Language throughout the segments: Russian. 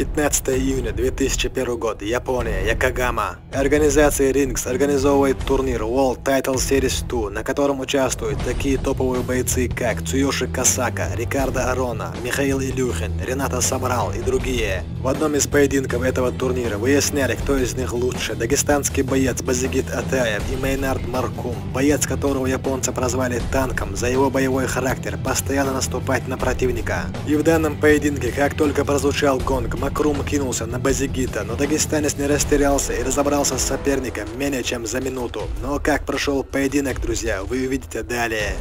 15 июня 2001 год. Япония. Якогама. Организация Rings организовывает турнир World Title Series 2, на котором участвуют такие топовые бойцы, как Цуёши Касака, Рикардо Арона, Михаил Илюхин, Рената Сабрал и другие. В одном из поединков этого турнира выясняли, кто из них лучше. Дагестанский боец Базигит Атаев и Мейнард Маркум, боец которого японцы прозвали танком за его боевой характер, постоянно наступать на противника. И в данном поединке, как только прозвучал гонг, Макрум кинулся на Базигита, но дагестанец не растерялся и разобрался с соперником менее чем за минуту. Но как прошел поединок, друзья, вы увидите далее.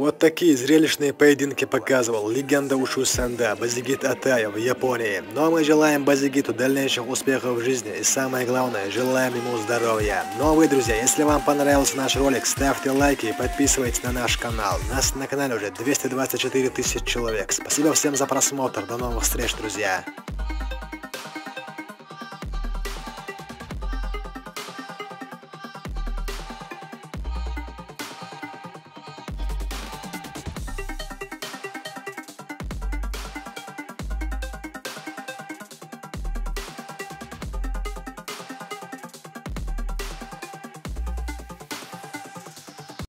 Вот такие зрелищные поединки показывал легенда Ушу Санда Базигит Атаев в Японии. А мы желаем Базигиту дальнейших успехов в жизни и самое главное, желаем ему здоровья. Ну а вы, друзья, если вам понравился наш ролик, ставьте лайки и подписывайтесь на наш канал. Нас на канале уже 224 тысячи человек. Спасибо всем за просмотр, до новых встреч, друзья.